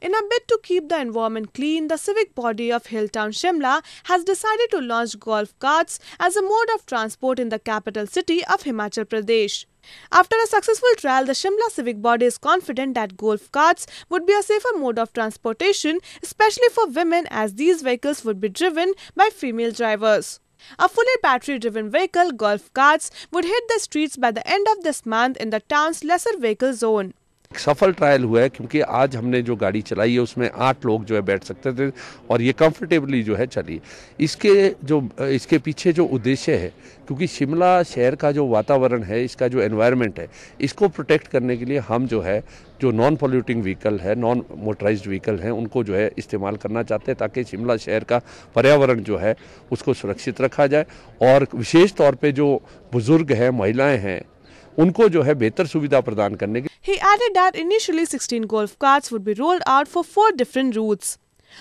In a bid to keep the environment clean, the civic body of Hilltown Shimla has decided to launch golf carts as a mode of transport in the capital city of Himachal Pradesh. After a successful trial, the Shimla civic body is confident that golf carts would be a safer mode of transportation, especially for women as these vehicles would be driven by female drivers. A fully battery driven vehicle, golf carts, would hit the streets by the end of this month in the town's lesser vehicle zone. सफल trial हुआ है क्योंकि आज हमने जो गाड़ी चलाई है, उसमें आठ लोग जो है बैठ सकते थे और ये कंफर्टेबली जो है चली। इसके जो, इसके पीछे जो उद्देश्य है, क्योंकि शिमला शहर का जो वातावरण है, इसका जो एनवायरनमेंट है, इसको प्रोटेक्ट करने के लिए हम जो है, जो नॉन पोल्यूटिंग व्हीकल है नॉन मोटराइज व्हीकल हैं, उनको जो है इस्तेमाल करना चाहते हैं ताकि शिमला शहर का पर्यावरण जो है, उसको सुरक्षित रखा जाए। और विशेष तौर पर जो बुज़ुर्ग हैं, महिलाएँ हैं उनको जो है बेहतर सुविधा प्रदान करने की He added that initially 16 golf carts would be rolled out for four different routes.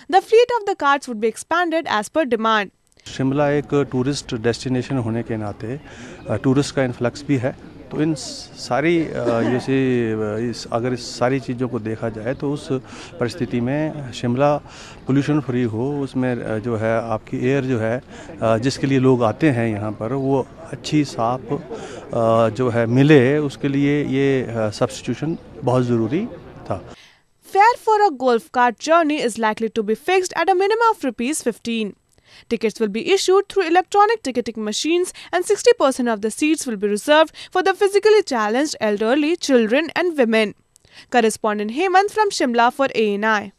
The fleet of the carts would be expanded as per demand. Shimla एक टूरिस्ट डेस्टिनेशन होने के नाते टूरिस्ट का इन्फ्लक्स भी है तो इन सारी जैसे इस, अगर इस सारी चीज़ों को देखा जाए तो उस परिस्थिति में शिमला पोल्यूशन फ्री हो, उसमें जो है आपकी एयर जो है जिसके लिए लोग आते हैं यहाँ पर, वो अच्छी साफ़ जो है मिले, उसके लिए ये सब्सटीट्यूशन बहुत ज़रूरी था Fare for a golf cart journey is likely to be fixed at a minimum of rupees 15. Tickets will be issued through electronic ticketing machines and 60% of the seats will be reserved for the physically challenged elderly, children and women. Correspondent Hemant from Shimla for ANI.